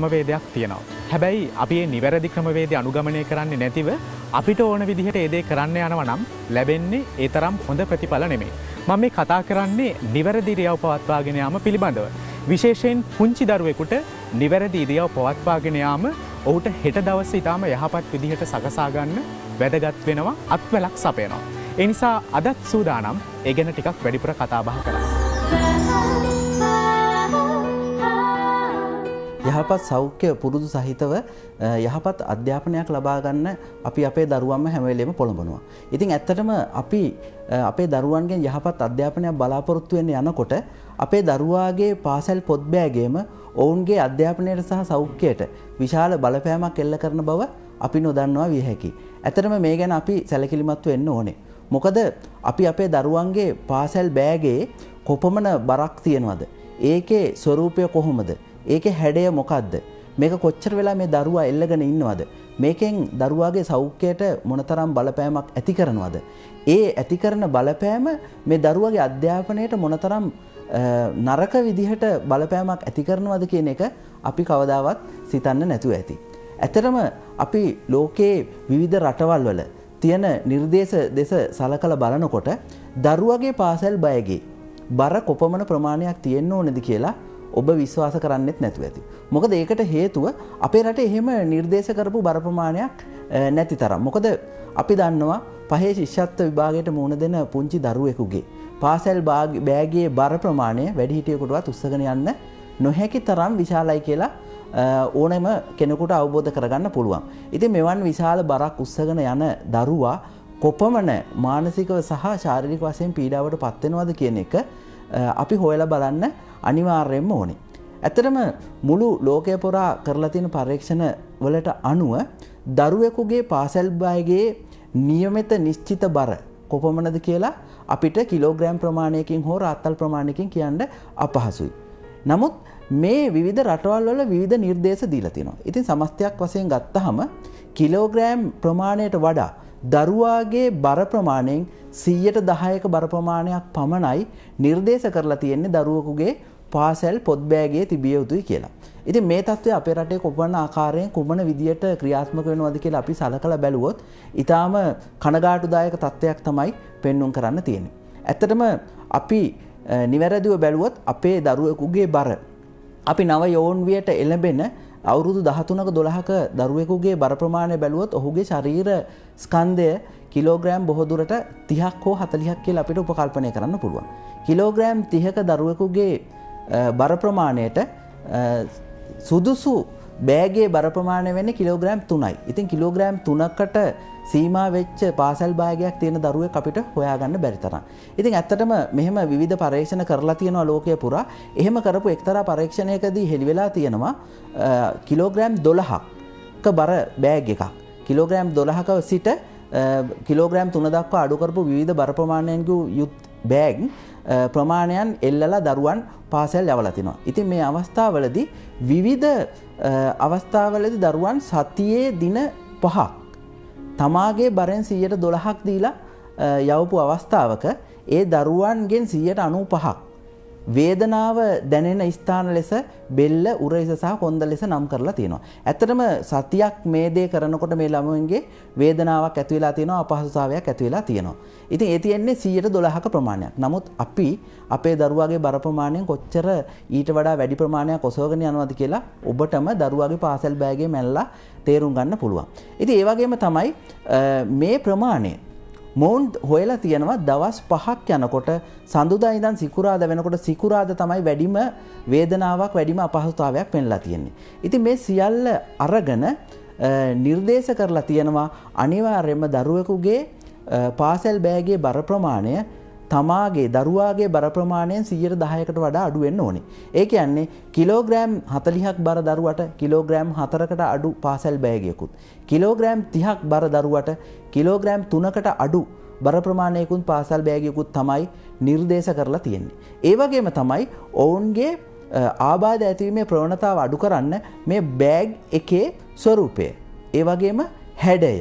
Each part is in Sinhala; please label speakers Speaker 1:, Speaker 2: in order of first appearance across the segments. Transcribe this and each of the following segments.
Speaker 1: ක්‍රමවේදයක් තියෙනවා. හැබැයි අපි ඒ නිවැරදි ක්‍රමවේදය අනුගමනය කරන්නේ නැතිව අපිට ඕන විදිහට ඒ දේ කරන්න යනවා නම් ලැබෙන්නේ ඒ තරම් හොඳ ප්‍රතිඵල නෙමෙයි. මම මේ කතා කරන්නේ නිවැරදි ඉරියව් පවත්වාගෙන යාම පිළිබඳව. විශේෂයෙන් පුංචි දරුවෙකුට නිවැරදි ඉරියව් පවත්වාගෙන යාම ඔහුට හෙට දවස් ඉතාම යහපත් විදිහට සකසා ගන්න වැදගත් වෙනවා අත්වැලක් සපයනවා. ඒ නිසා අදත් සූදානම් ඒ ගැන ටිකක් වැඩිපුර කතා බහ කරන්න.
Speaker 2: යහපත් සෞඛ්‍ය පුරුදු සහිතව යහපත් අධ්‍යාපනයක් ලබා ගන්න අපි අපේ දරුවන්ම හැම වෙලේම පොළඹනවා. ඉතින් ඇත්තටම අපි අපේ දරුවන්ගෙන් යහපත් අධ්‍යාපනයක් බලාපොරොත්තු වෙන්න යනකොට අපේ දරුවාගේ පාසල් පොත් බෑගේම ඔවුන්ගේ අධ්‍යාපනයට සහ සෞඛ්‍යයට විශාල බලපෑමක් එල්ල කරන බව අපි නොදන්නවා විය හැකි. ඇත්තටම මේ ගැන අපි සැලකිලිමත්ව වෙන්න ඕනේ. මොකද අපි අපේ දරුවන්ගේ පාසල් බෑගේ කොපමණ බරක් තියෙනවද? ඒකේ ස්වරූපය කොහොමද? ඒකේ හැඩය මොකක්ද? මේක කොච්චර වෙලා මේ දරුවා එල්ලගෙන ඉන්නවද? මේකෙන් දරුවාගේ සෞඛ්‍යයට මොනතරම් බලපෑමක් ඇති කරනවද? ඒ ඇති කරන බලපෑම මේ දරුවගේ අධ්‍යාපනයට මොනතරම් නරක විදිහට බලපෑමක් ඇති කරනවද කියන එක අපි කවදාවත් සිතන්න නැතුව ඇති. ඇතරම අපි ලෝකයේ විවිධ රටවල් වල තියෙන නිර්දේශ දෙස සලකල බලනකොට දරුවගේ පාසැල් බයගේ බර කොපමණ ප්‍රමාණයක් තියෙන්න ඕනෙද කියලා ඔබ විශ්වාස කරන්නෙත් නැතුව ඇති. මොකද ඒකට හේතුව අපේ රට එහෙම නිර්දේශ කරපු බරප්‍රමාණයක් නැති තරම්. මොකද අපි දන්නවා පහේ ශිෂ්‍යත්ව විභාගයට මුණ දෙන පුංචි දරුවෙකුගේ. පාසැල් බෑගේ බර ප්‍රමාණය වැඩිහිටියකුටවත් උත්සගෙන යන්න නොහැකි තරම් විශාලයි කියලා ඕනම කෙනෙකුට අවබෝධ කරගන්න පුළුවන්. ඉතින් මෙවන් විශාල බරක් උත්සගෙන යන දරුවා කොපමණ මානසිකව සහ ශාරිරික වශයෙන් පීඩාවට පත්වෙනවද කියන එක අපි හොයලා බලන්න අනිවාර්යෙන්ම ඕනේ. ඇත්තටම මුළු ලෝකය පොරා කරලා තියෙන පරීක්ෂණ වලට අනුව දරුවෙකුගේ පාසැල් බයගේ නියමිත නිශ්චිත බර කොපමණද කියලා අපිට කිලෝග්‍රෑම් ප්‍රමාණයකින් හෝ රාත්තල් ප්‍රමාණයකින් කියන්න අපහසුයි. නමුත් මේ විවිධ රටවල් වල විවිධ නිර්දේශ දීලා තියෙනවා. ඉතින් සමස්තයක් වශයෙන් ගත්තහම කිලෝග්‍රෑම් ප්‍රමාණයට වඩා දරුවාගේ බර ප්‍රමාණයෙන් 110ක බර ප්‍රමාණයක් පමණයි නිර්දේශ කරලා තියෙන්නේ දරුවෙකුගේ පාසැල් පොත්බෑගේ තිබිය යුතුයි කියලා. ඉතින් මේ තත්ත්වය අපේ රටේ කොපමණ ආකාරයෙන් කුමන විදියට ක්‍රියාත්මක වෙනවද කියලා අපි සලකලා බැලුවොත් ඊටාම කනගාටුදායක තත්ත්වයක් තමයි පෙන්눔 කරන්න තියෙන්නේ. ඇත්තටම අපි නිවැරදිව බැලුවොත් අපේ දරුවෙකුගේ බර අපි නව යෝන්වියට එළඹෙන අවුරුදු 13ක 12ක දරුවෙකුගේ බර ප්‍රමාණය බැලුවොත් ඔහුගේ ශරීර ස්කන්ධය කිලෝග්‍රෑම් බොහෝ දුරට 30ක් හෝ 40ක් කියලා අපිට උපකල්පනය කරන්න පුළුවන්. කිලෝග්‍රෑම් 30ක දරුවෙකුගේ බර ප්‍රමාණයට සුදුසු බෑගේ බර ප්‍රමාණය වෙන්නේ කිලෝග්‍රෑම් 3යි. ඉතින් කිලෝග්‍රෑම් 3කට සීමා වෙච්ච පාසල් භාගයක් තියෙන දරුවෙක් අපිට හොයාගන්න බැරි තරම්. ඉතින් ඇත්තටම මෙහෙම විවිධ පරීක්ෂණ කරලා තියෙනවා ලෝකයේ පුරා. එහෙම කරපු එක්තරා පරීක්ෂණයකදී හෙළි වෙලා තියෙනවා කිලෝග්‍රෑම් 12ක බර බෑග් එකක්. කිලෝග්‍රෑම් 12ක සිට කිලෝග්‍රෑම් 3 දක්වා අඩු කරපු විවිධ බර ප්‍රමාණයන්ගේ යුත් බෑග් ප්‍රමාණයන් එල්ලලා දරුවන් පාසැල් යවලා තිනවා. ඉතින් මේ අවස්ථාවලදී විවිධ අවස්ථාවලදී දරුවන් සතියේ දින පහක් තමාගේ බරෙන් 112ක් දීලා යවපු අවස්ථාවක ඒ දරුවන්ගෙන් 95ක් වේදනාව දැනෙන ස්ථාන ලෙස බෙල්ල උරහිස සහ කොන්ද ලෙස නම් කරලා තියෙනවා. ඇත්තටම සතියක් මේ දේ කරනකොට මේ ළමුන්ගේ වේදනාවක් ඇති වෙලා තියෙනවා අපහසුතාවයක් ඇති වෙලා තියෙනවා. ඉතින් ඒ තියෙන්නේ 112ක ප්‍රමාණයක්. නමුත් අපි අපේ දරුවාගේ බර ප්‍රමාණයෙන් කොච්චර ඊට වඩා වැඩි ප්‍රමාණයක් ඔසවගෙන යනවද කියලා ඔබටම දරුවාගේ පාසල් බෑගේ මැල්ලා තේරුම් ගන්න පුළුවන්. ඉතින් ඒ වගේම තමයි මේ ප්‍රමාණය මොවුන් හොයලා තියෙනවා දවස් පහක් යනකොට සඳුදා ඉඳන් සිකුරාද වෙනකොට සිකුරාද තමයි වැඩිම වේදනාවක් වැඩිම අපහසුතාවයක් පෙන්ලා තියෙන්නේ. ඉතින් මේ සියල්ල අරගෙන නිර්දේශ කරලා තියෙනවා අනිවාර්යයෙන්ම දරුවෙකුගේ පාසැල් බෑගේ බර ප්‍රමාණය තමාගේ දරුවාගේ බර ප්‍රමාණයෙන් 110කට වඩා අඩු වෙන්න ඕනේ. ඒ කියන්නේ කිලෝග්‍රෑම් 40ක් බර දරුවට කිලෝග්‍රෑම් 4කට අඩු පාසල් බෑගයකුත්. කිලෝග්‍රෑම් 30ක් බර දරුවට කිලෝග්‍රෑම් 3කට අඩු බර ප්‍රමාණයකුත් පාසල් බෑගයකුත් තමයි නිර්දේශ කරලා තියෙන්නේ. ඒ වගේම තමයි ඔවුන්ගේ ආබාධ ඇතිවීමේ ප්‍රවණතාව අඩු කරන්න මේ බෑග් එකේ ස්වරූපය. ඒ වගේම හැඩය.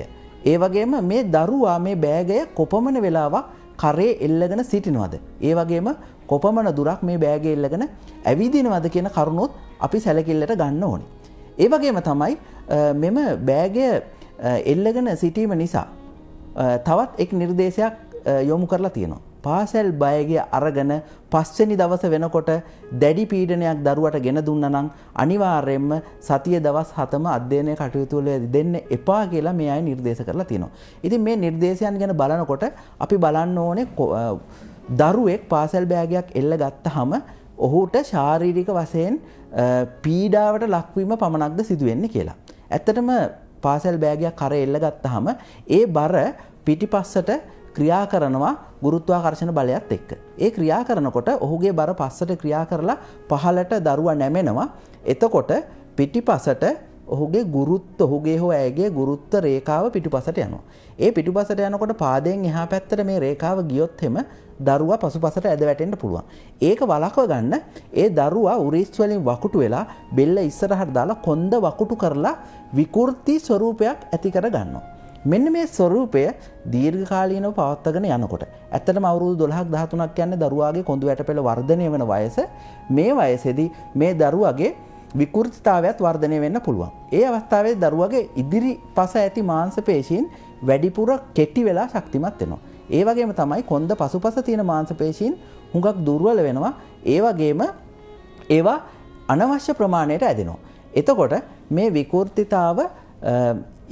Speaker 2: ඒ වගේම මේ දරුවා මේ බෑගය කොපමණ වෙලාවක් කරේ එල්ලගෙන සිටිනවද. ඒ වගේම කොපමණ දුරක් මේ බෑග එල්ලගෙන ඇවිදිනවද කියන කරුණුත් අපි සැලකිල්ලට ගන්න ඕනි. ඒ වගේම තමයි මෙම බෑගය එල්ලගෙන සිටීම නිසා තවත් එක් නිර්දේශයක් යොමු කරලා තියෙනවා. පාසැල් බයගේ අරගෙන පස්වෙනි දවස වෙනකොට දැඩි පීඩනයක් දරුවට ගෙන දුන්න නම් අනිවාර්යෙන්ම සතිය දවස් හතම අධ්‍යයනය කටයුතුවල දෙන්න එපා කියලා මේ අය නිර්දේශ කරලා තියෙනවා. ඉතින් මේ නිර්දේශයන් ගැන බලනකොට අපි බලන්න ඕනේ දරුවෙක් පාසැල් බෑගයක් එල්ල ගත්තහම ඔහුට ශාරීරික වශයෙන් පීඩාවට ලක්වීම පමණක්ද සිදුවෙන්නේ කියලා. ඇත්තටම පාසැල් බෑගයක් කර එල්ල ගත්තහම ඒ බර පිටිපස්සට ක්‍රියා කරනවා ගුරුත්වාකර්ෂණ බලයත් එක්ක. ඒ ක්‍රියා කරනකොට ඔහුගේ බර පස්සට ක්‍රියා කරලා පහලට දරුවා නැමෙනවා. එතකොට පිටිපසට ඔහුගේ ගුරුත්ත ඔහුගේ හෝ ඇගේ ගුරුත්ත රේකාව පිටුපසට යනවා. ඒ පිටුපසට යනකොට පාදයෙන් එහා පැත්තට මේ රේකාව ගියොත් එම දරුවා පසුපසට ඇද වැටෙන්න පුළුවන්. ඒක වළක්ව ගන්න ඒ දරුවා උරිස් වලින් වකුටු වෙලා බෙල්ල ඉස්සරහට දාලා කොන්ද වකුටු කරලා විකෘති ස්වරූපයක් ඇති කර ගන්නවා. මෙන්න මේ ස්වරූපය දීර්ඝකාලීනව පවත්වාගෙන යනකොට ඇත්තටම අවුරුදු 12ක් 13ක් යන්නේ දරුවාගේ කොඳු වැටපෙළ වර්ධනය වෙන වයස මේ වයසේදී මේ දරුවාගේ විකෘතිතාවයත් වර්ධනය වෙන්න පුළුවන්. ඒ අවස්ථාවේ දරුවගේ ඉදිරි පස ඇති මාංශ පේශීන් වැඩිපුර කෙටි වෙලා ශක්තිමත් වෙනවා. ඒ වගේම තමයි කොන්ද පසුපස තියෙන මාංශ පේශීන් හුඟක් දුර්වල වෙනවා. ඒ වගේම ඒවා අනවශ්‍ය ප්‍රමාණයට ඇදෙනවා. එතකොට මේ විකෘතිතාව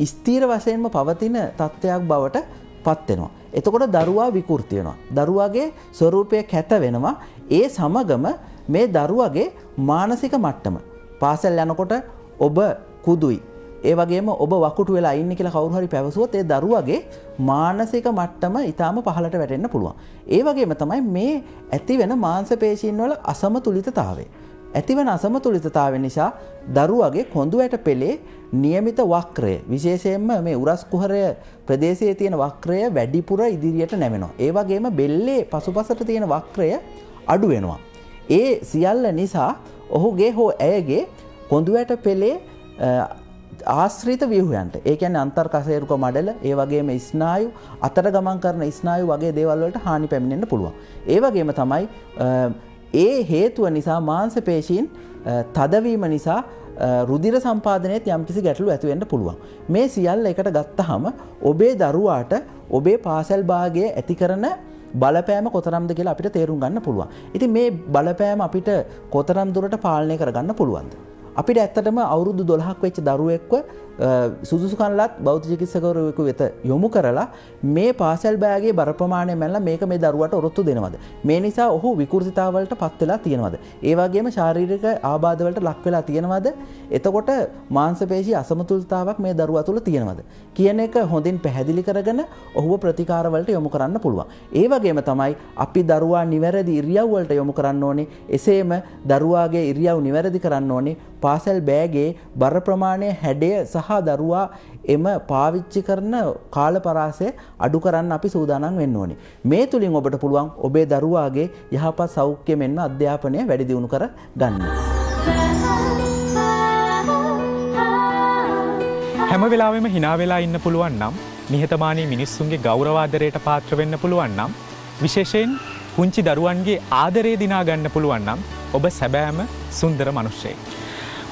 Speaker 2: ස්තීර වශයෙන්ම පවතින තත්ත්වයක් බවට පත්වෙනවා. එතකොට දරුවා විකෘති වෙනවා. දරුවාගේ ස්වරූපය කැත වෙනවා. ඒ සමගම මේ දරුවගේ මානසික මට්ටම පාසල් යනකොට ඔබ කුදුයි. ඒ වගේම ඔබ වකුට වෙලා ඉන්න කියලා කවුරු හරි පැවසුවොත් ඒ දරුවගේ මානසික මට්ටම ඊටාම පහළට වැටෙන්න පුළුවන්. ඒ වගේම තමයි මේ ඇති වෙන මාංශ පේශීන් වල අසමතුලිතතාවය. ඇතිවන අසමතුලිතතාවය නිසා දරුවගේ කොඳුයට පෙළේ නියමිත වක්‍රය විශේෂයෙන්ම මේ උරස් කුහරය ප්‍රදේශයේ තියෙන වක්‍රය වැඩිපුර ඉදිරියට නැවෙනවා. ඒ වගේම බෙල්ලේ පසුපසට තියෙන වක්‍රය අඩු වෙනවා. ඒ සියල්ල නිසා ඔහුගේ හෝ ඇයගේ කොඳුවැට පෙළේ ආශ්‍රිත ව්‍යහයන්ට ඒකැන අන්තර්කසයරුක මඩල ඒ වගේම ස්නායු අතර ගමන් කරන ස්නායු වගේ දේවල්වලට හානි පැමිණෙන්න්න පුළුවන්. ඒ වගේම තමයි ඒ හේතුව නිසා මාංස පේශීන් තදවීම නිසා රුදිර සම්පාදනයත් යම්කිසි ගැටලු ඇතිවෙන්න පුළුවන්. මේ සියල්ල එකට ගත්තහම ඔබේ දරුවාට ඔබේ පාසැල් භාගය ඇති කරන බලපෑම කොතරම්ද කියලා අපිට තේරුම් ගන්න පුළුවන්. ඉතින් මේ බලපෑම අපිට කොතරම් දුරට පාලනය කරගන්න පුළුවන්ද. අපිට ඇත්තටම අවුරුදු දොළහක් වෙච්ච දරුවෙක්ව සුදුසුකන්ලත් බෞද්ධ චිකිත්සකවරයෙකු වෙත යොමු කරලා මේ පාසල් බෑගේ බරප්‍රමාණය මැල්ල මේක මේ දරුවට ඔරොත්තු දෙනවද. මේ නිසා ඔහු විකෘතිතාවලට පත් වෙලා තියෙනවද. ඒවාගේම ශාරීරික ආබාධවලට ලක් වෙලා තියෙනවද. එතකොට මාංසපේශී අසමතුල්තාවක් මේ දරුවා තුළ තියෙනවද. කියන එක හොඳින් පැහැදිලි කරගෙන ඔහුව ප්‍රතිකාරවලට යොමු කරන්න පුළුවන්. ඒ වගේම තමයි අපි දරුවා නිවැරදි ඉරියව්වලට යොමු කරන්න ඕනේ එසේම දරුවාගේ ඉරියව් නිවැරදි කරන්න ඕනේ පාසැල් බෑගේ බර ප්‍රමාණය හැඩය සහ දරුවා එම පාවිච්චි කරන කාල පරාසය අඩු කරන්න අපි සූදානම් වෙන්න ඕනේ. මේ තුළින් ඔබට පුළුවන් ඔබේ දරුවාගේ යහපත් සෞඛ්‍ය මෙන්ම අධ්‍යාපනය වැඩි දියුණු කර ගන්න.
Speaker 1: හැම වෙලාවෙම හිනාවෙලා ඉන්න පුළුවන් නම් නිහතමානී මිනිස්සුන්ගේ ගෞරවාදරයට පාත්‍ර වෙන්න පුළුවන් නම් විශේෂයෙන් පුංචි දරුවන්ගේ ආදරේ දිනා ගන්න පුළුවන් නම් ඔබ සැබෑම සුන්දර මනුෂ්‍යයෙක්.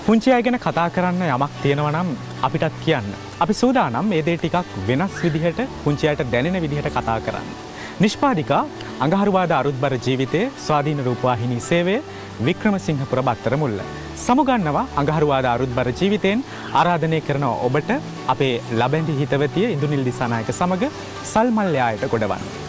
Speaker 1: පුංචි අය ගැන කතා කරන්න යමක් තියෙනවනම් අපිටත් කියන්න. අපි සූදානම් ඒදේ ටිකක් වෙනස් විදිහට පුංචියට දැනෙන විදිහට කතා කරන්න. නිෂ්පාදිකා අඟහරුවාද අරුත්බර ජීවිතය ස්වාධීන රූපවාහිනී සේවය වික්‍රමසිංහපුර බත්තර මුල්ල. සමුගන්නවා අඟහරුවාද අරුත්බර ජීවිතයෙන් ආරාධනය කරනවා ඔබට අපේ ලබැඳි හිතවතිය ඉඳුනිල් දිසානායක සමඟ සල්මල්්‍යයායට ගොඩවන්න.